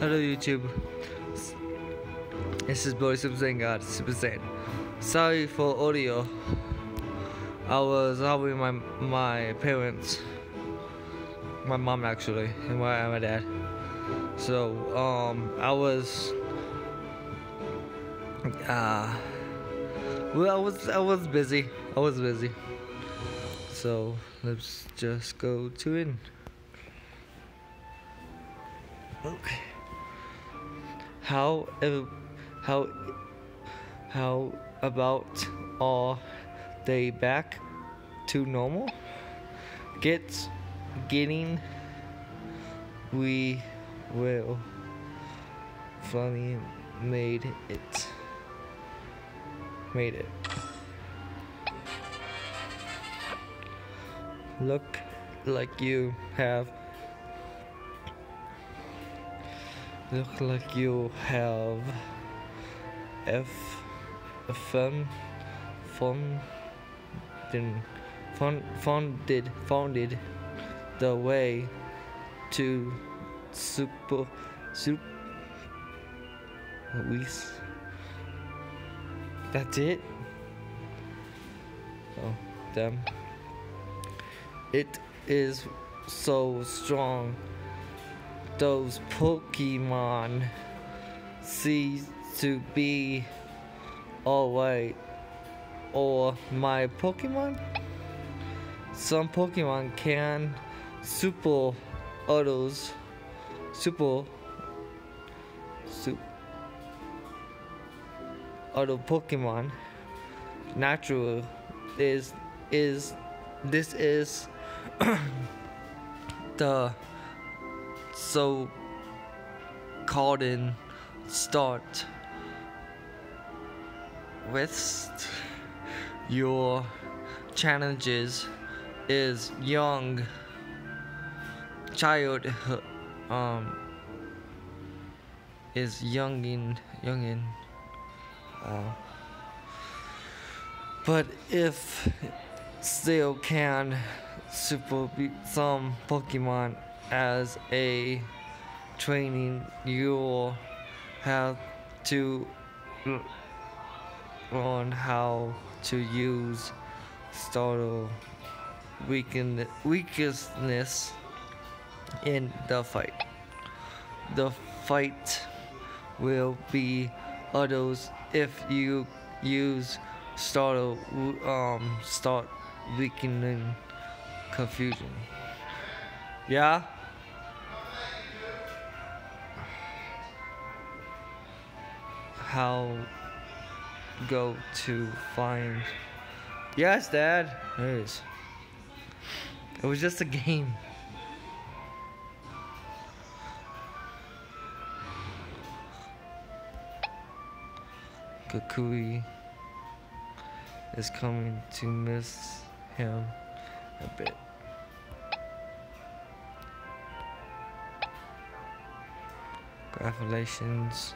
Hello YouTube. This is Boy Super Saiyan God, Super Saiyan. Sorry for audio. I was helping my my parents, my mom actually, and my my dad. So um, I was uh, well, I was I was busy. I was busy. So let's just go to it. Okay. How uh, how how about all day back to normal? Get getting we will funny made it made it look like you have look like you have F then fun founded founded the way to super soup we that's it? Oh damn. It is so strong those Pokemon seem to be alright. Or my Pokemon? Some Pokemon can super others super super other Pokemon natural is is this is the so called in start with your challenges is young child um is young in young in uh, but if still can super beat some Pokemon as a training you'll have to learn how to use startle weaken weakness in the fight. The fight will be others if you use startle um start weakening confusion. Yeah how go to find yes dad it is it was just a game Kukui is coming to miss him a bit. Congratulations.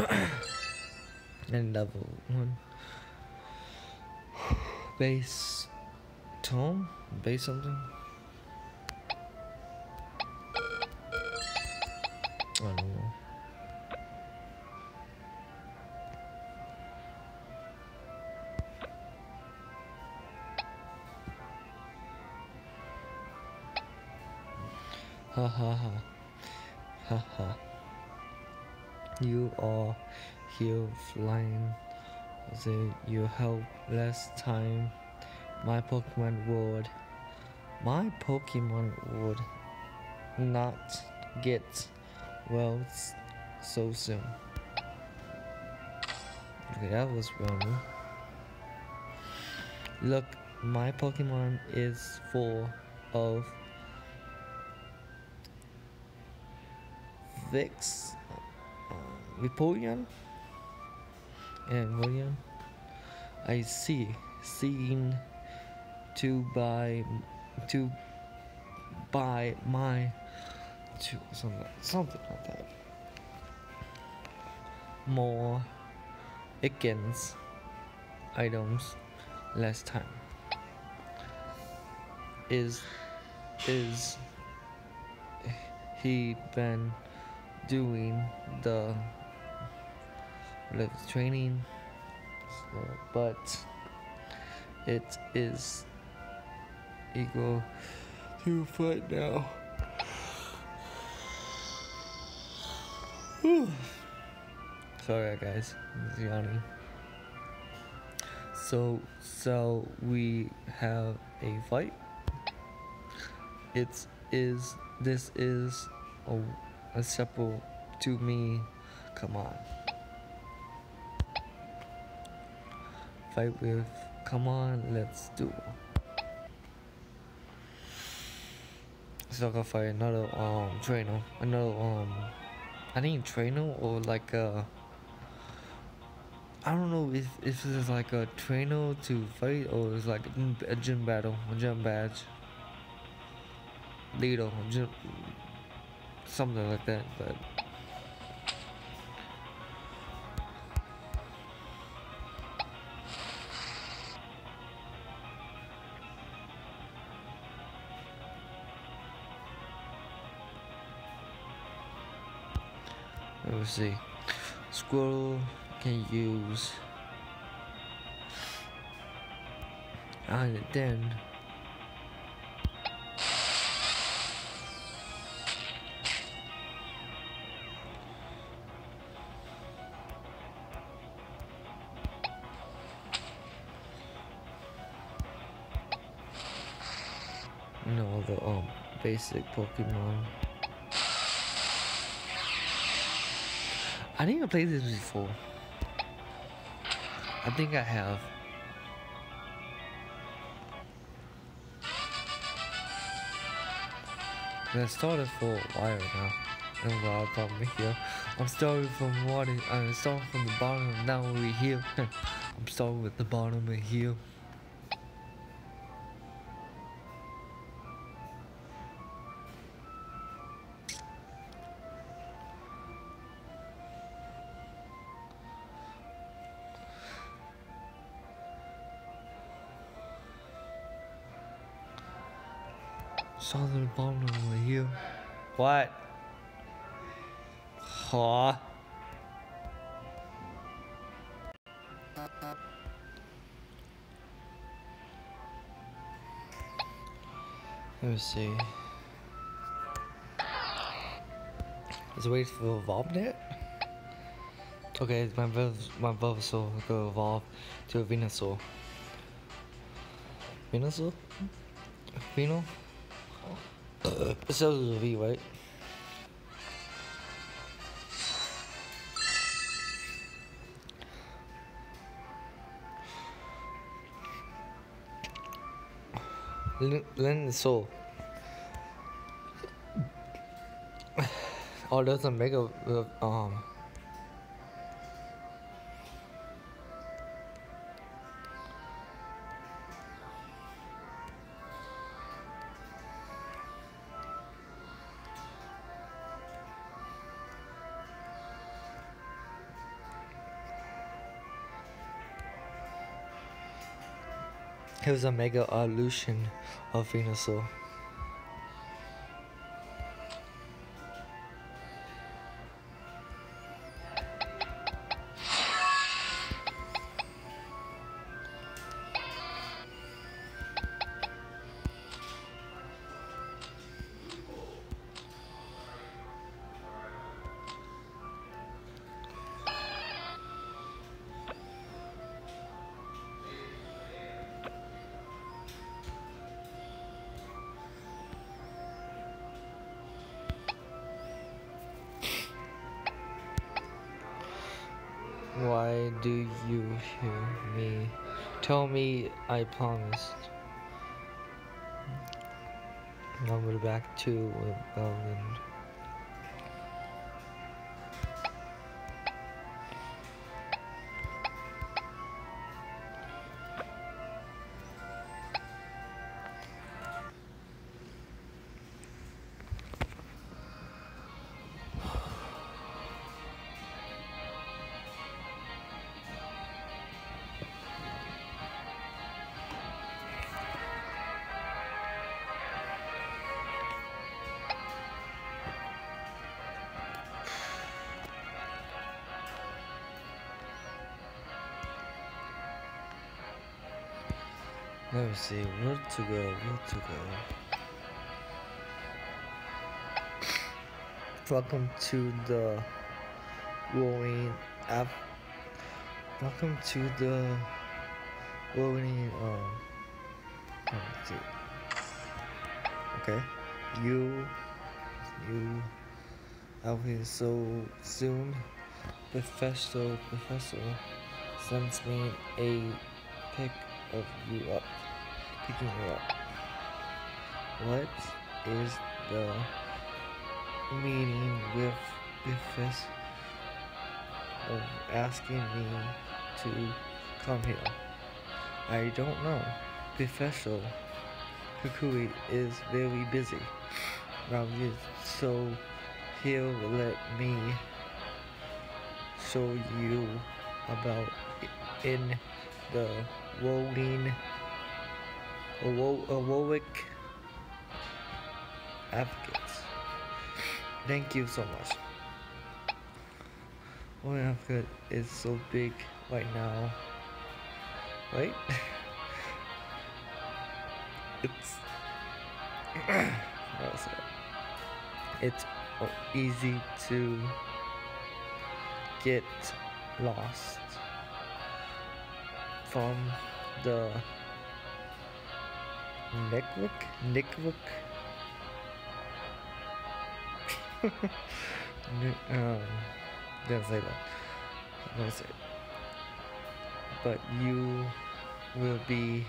and level one. Base tone? Base something? I don't know. Ha ha ha so you help last time. My pokemon would my pokemon would not get well so soon. Okay that was wrong look my pokemon is full of Vix uh, Napoleon and William. I see, seeing to buy, to buy my, to something, something like that. More against items, less time. Is is he been doing the live training so, but it is equal to foot now. Whew. sorry guys. I'm yawning. So so we have a fight? It's is this is a, acceptable to me. Come on fight with. Come on let's do. So I gotta fight another um trainer. Another um I think trainer or like I don't know if, if it's like a trainer to fight or it's like a gym battle, a gym badge. Leader, something like that. But let's see. Squirrel can use and then No, the um basic Pokemon. I think I play this before. I think I have. I started for a while now. And well, from here. I'm starting from what I'm starting from the bottom. Now we're here. I'm starting with the bottom of here. What? Huh? Let me see. Is it wait for evolve net? Okay, my my Bulbasaur will go evolve to a Venusaur. Venusaur? Veno? Uh, says a V, right? Lend soul. Oh, there's a mega uh, um It was a mega illusion of Venusaur. Promised. Number back to uh, Belgium. Let me see, where to go, where to go. Welcome to the Wolverine app. Welcome to the Wolverine, um. Okay, you, you, out here so soon. Professor, Professor sends me a pic of you up What is the meaning with this of asking me to come here? I don't know. Professor Kukui is very busy here, so he'll let me show you about in the rolling Warwick Advocates. Thank you so much. Warwick Advocate is so big right now. Right? it's it's easy to get lost from the Nickwick? Nickwick? um, didn't say that. What is it? But you will be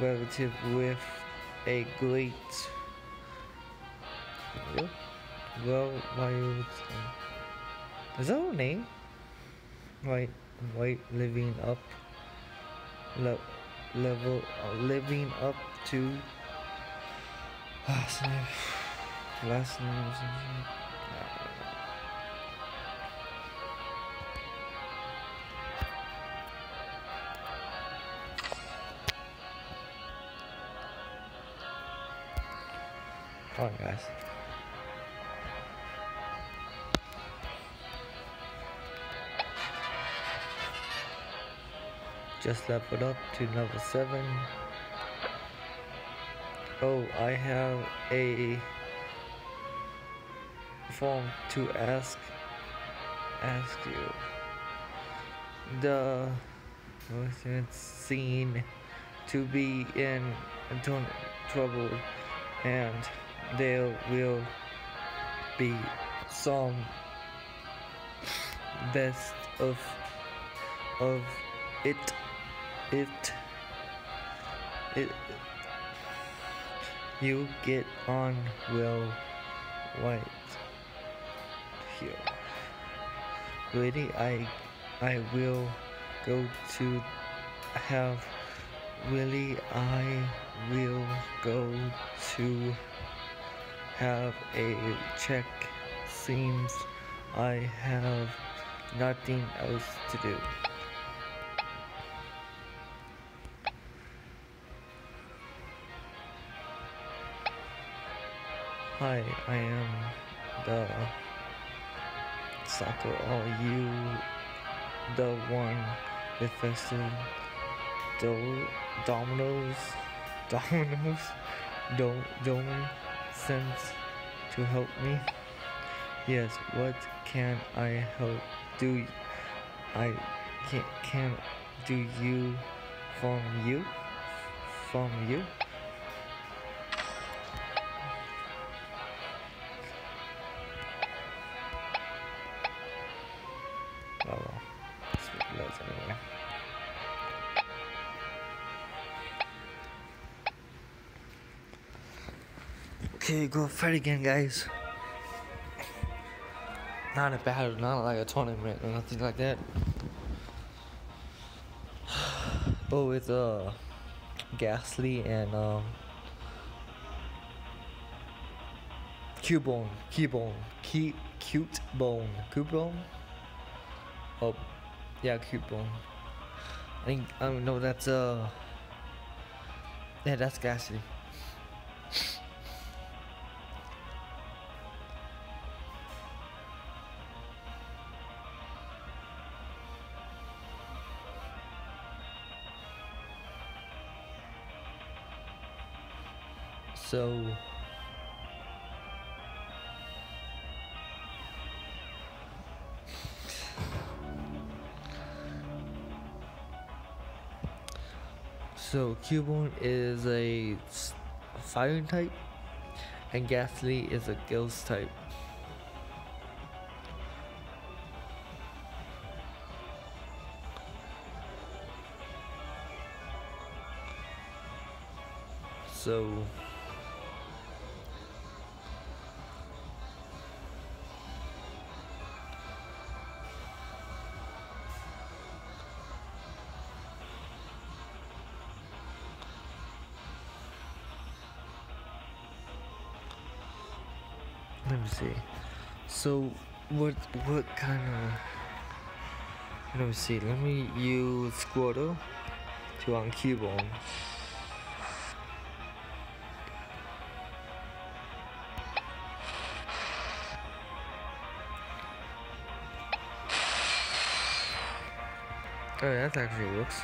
relative with a great well wild is that her name? Right white living up love level uh, living up to last name last name or something Alright guys. Just leveled up to level 7. Oh, I have a form to ask ask you. The scene to be in trouble and there will be some best of of it it it you get on well right here. Really I I will go to have really I will go to have a check. Seems I have nothing else to do Hi, I am the soccer. Are you the one with the do dominoes? Dominoes? Don't don't sense to help me? Yes. What can I help? Do I can can do you from you from you? Go fight again, guys. Not a battle, not like a tournament or nothing like that. Oh, it's uh, Gastly and um, Cubone, Cubone, Cute, Cute Bone, Cubone. Oh, yeah, Cubone. I think I don't know. That's uh, yeah, that's Gastly. So So Cubone is a fire type and Gastly is a ghost type. So see. So what what kind of let me see, let me use Squirtle to on Cubone. Oh, that actually works.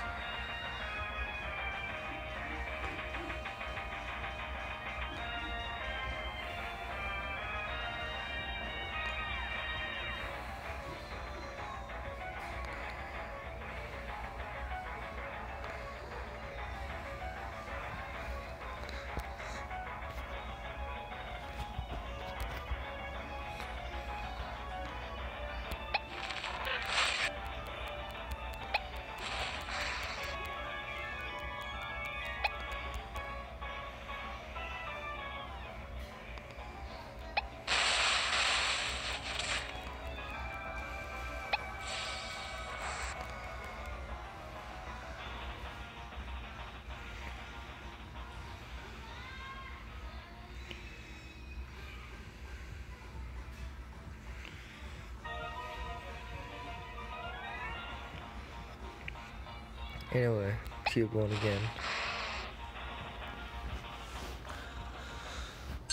Anyway, keep going again.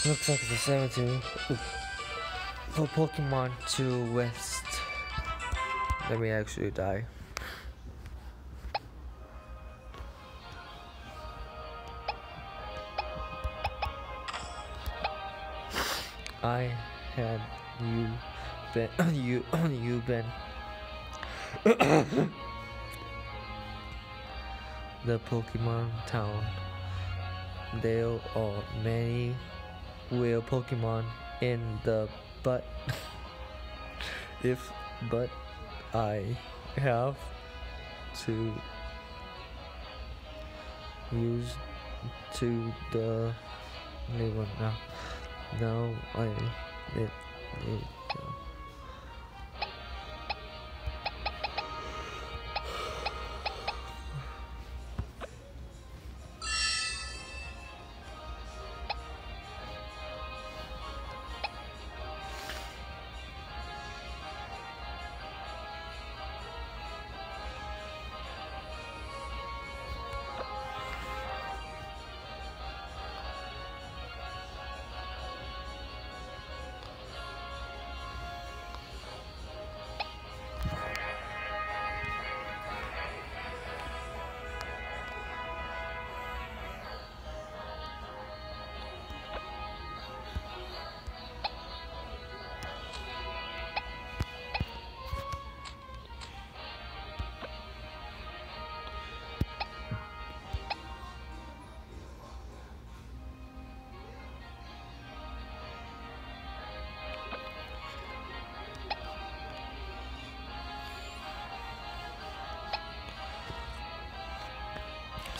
Looks like it's a 17 for Pokemon to West. Let me actually die. I had you been you you been the Pokemon town. There are many real Pokemon in the but if but I have to use to the new one now. Now I it, it,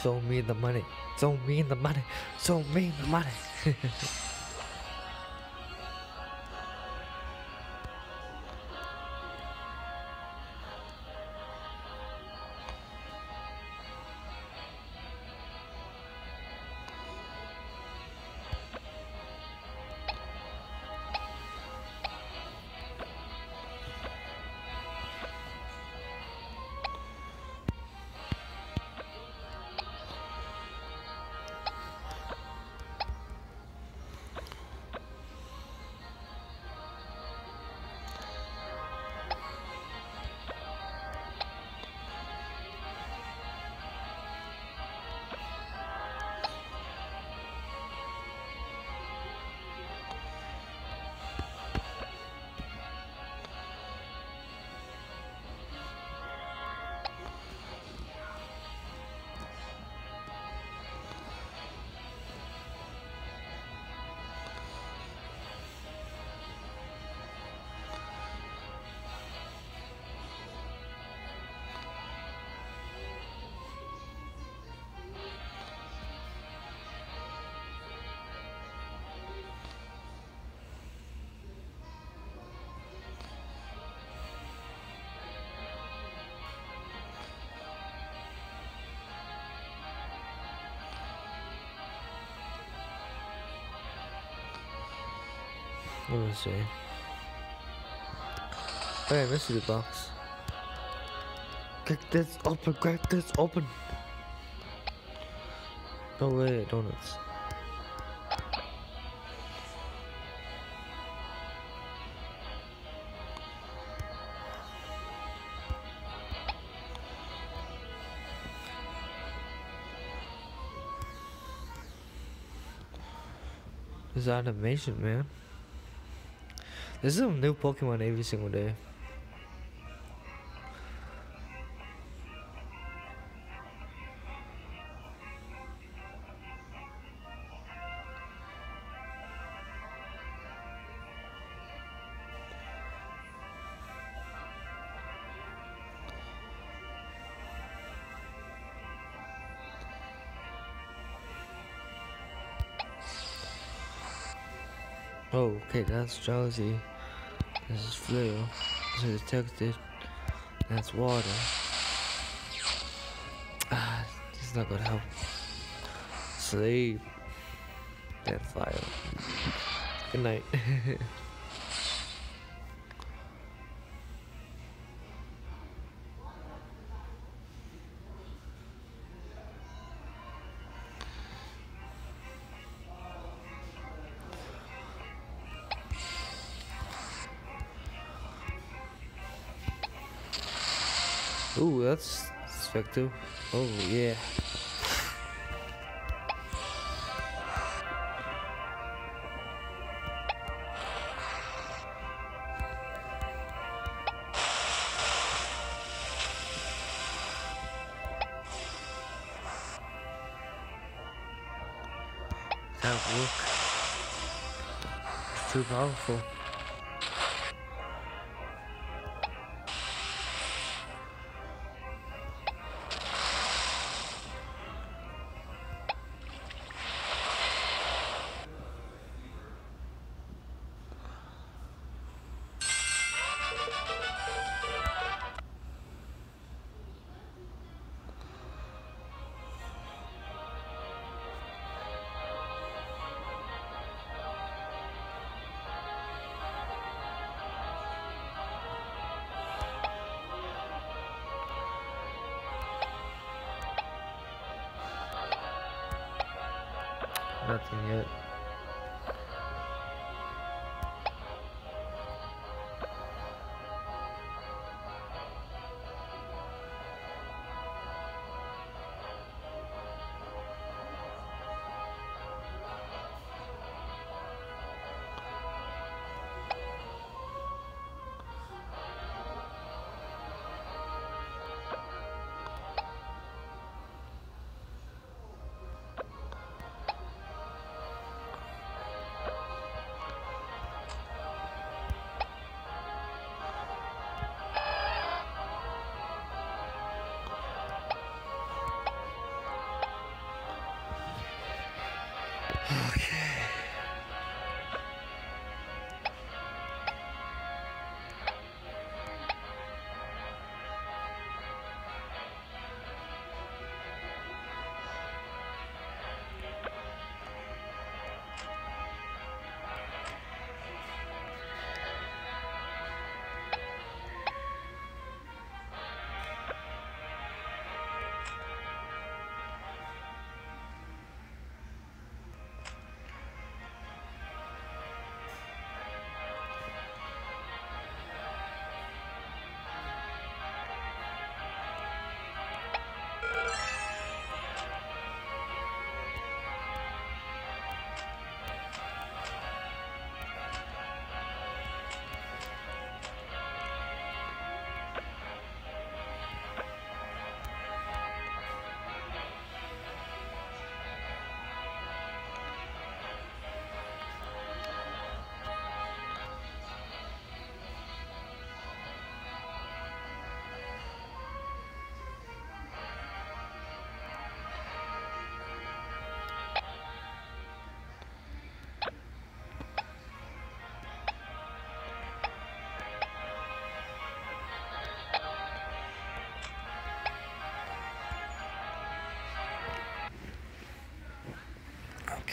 So me the money. So me the money. So me the money. Let me see. Hey, mystery box. Get this open, get this open. No way, donuts. This animation, man. There's a new Pokemon every single day. Okay, that's Drowsy. This is Flail. This is texted. That's water. Ah, this is not gonna help. Sleep. That fire. Good night. that's effective. Oh, yeah. Nothing yet.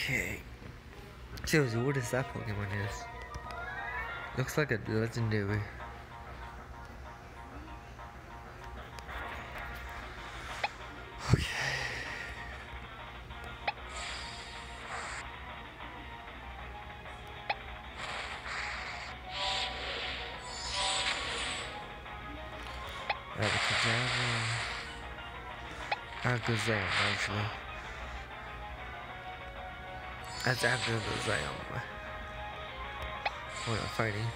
Okay. Seriously, what is that Pokemon is? Looks like a legendary. Okay. Abracadabra. Alakazam, actually. That's after the Zam. We're fighting.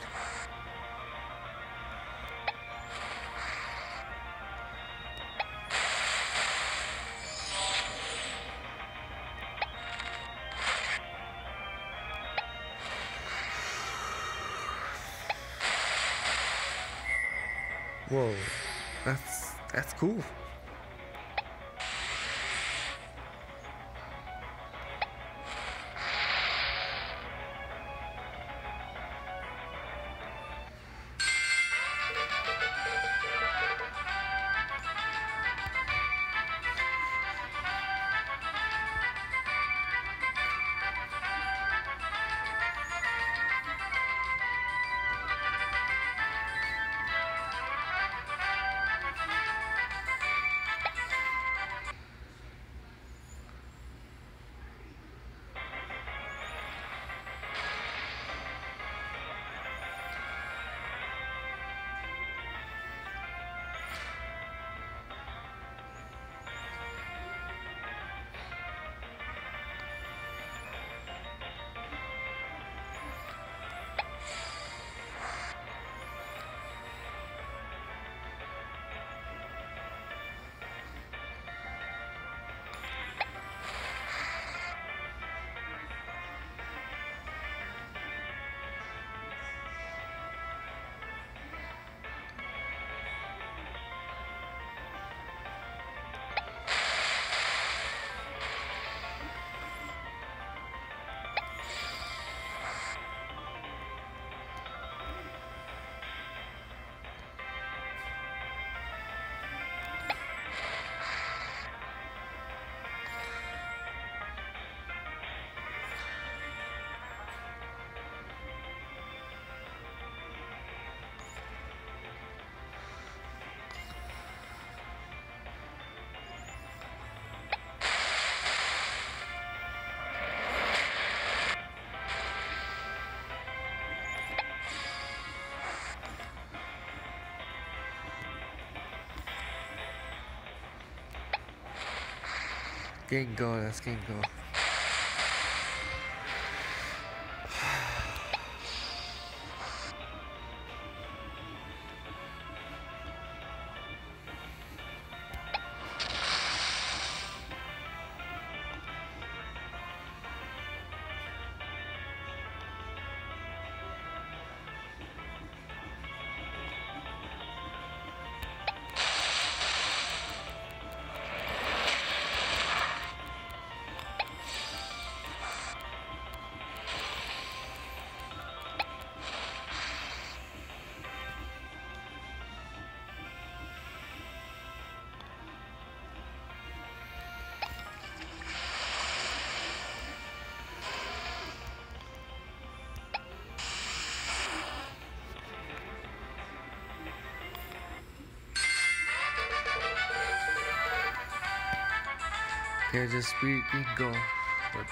Whoa, that's that's cool. Gengar, that's Gengar. Here's a Gengar. But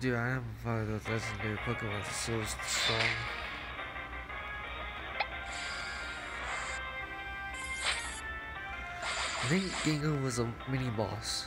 Dude, I haven't followed those legendary Pokemon so strong. I think Gengar was a mini boss.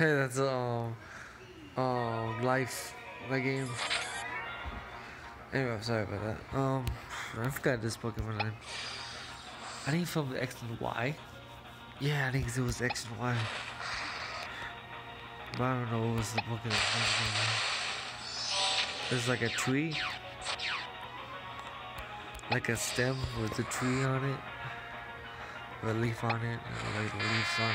Hey, that's um, um, life, that game. Anyway, I'm sorry about that. Um, I forgot this Pokemon name. I think from X and Y. Yeah, I think it was X and Y. But I don't know what was the Pokemon name. There's like a tree. Like a stem with a tree on it. With a leaf on it. Like leaves on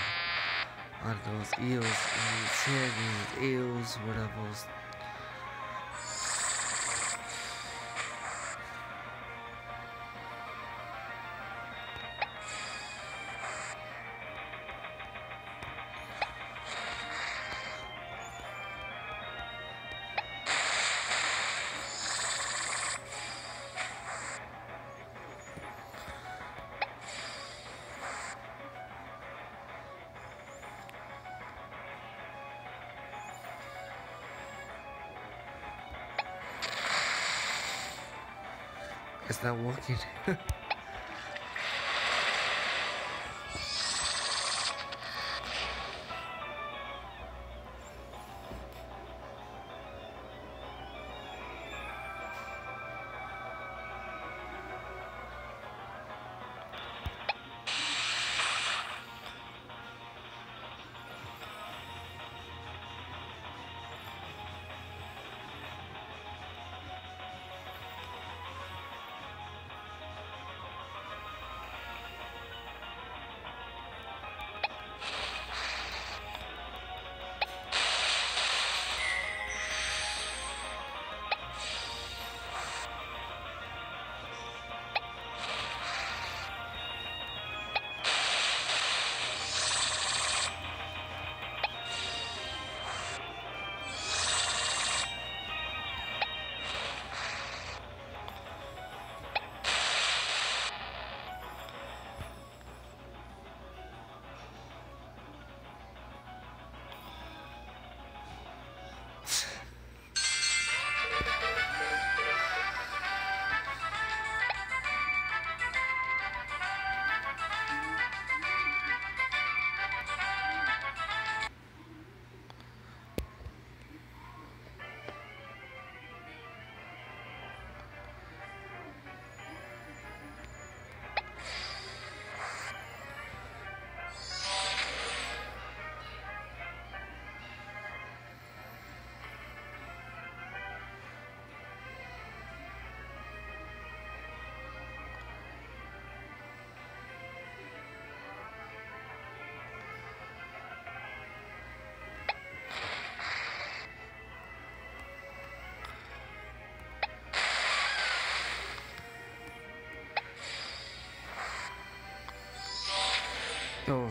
on those eels, and head eels, whatever. It's not working. No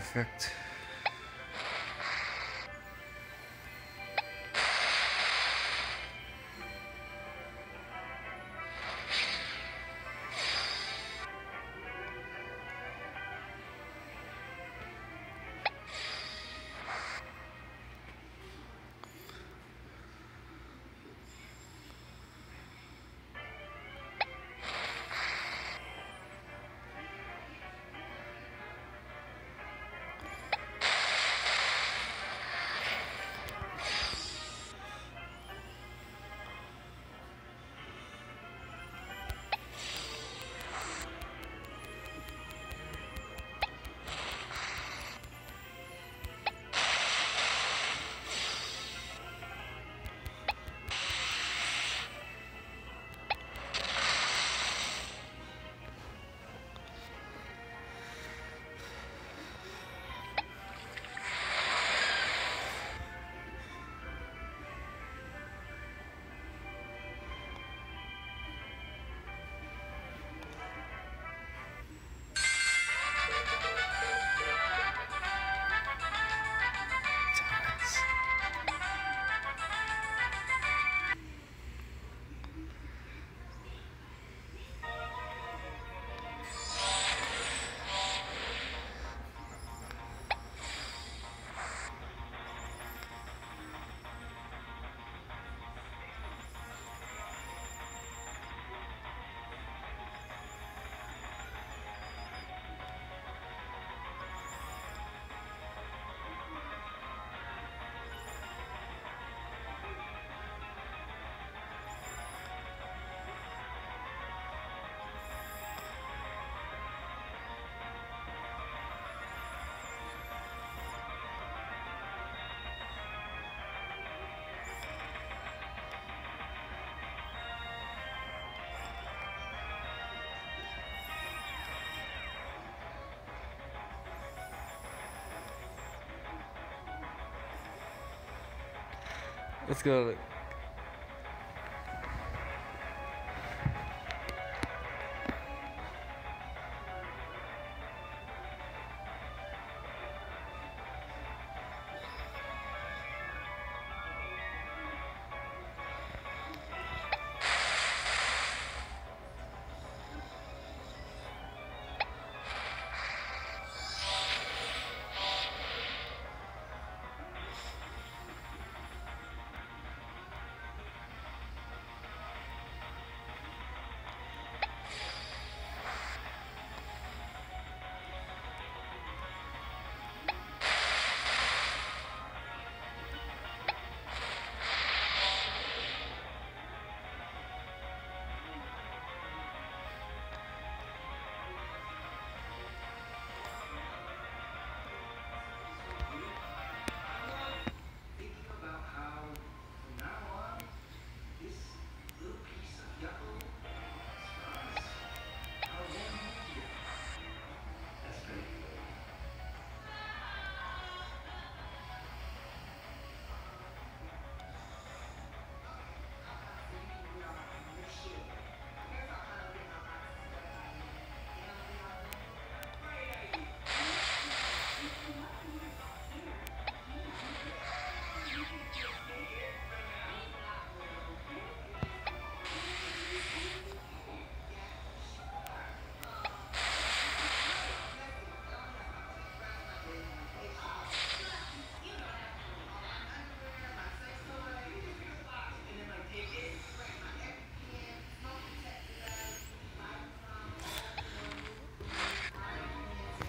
Let's go.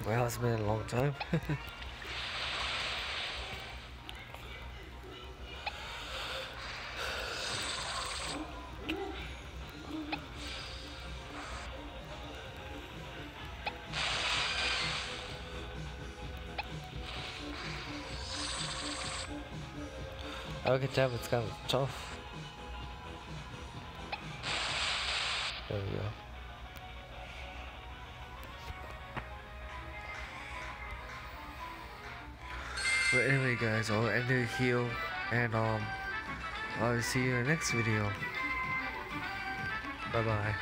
Wow, it's been a long time. I can tell it's kind of tough. Guys, I'll end it here and um I'll see you in the next video. Bye bye.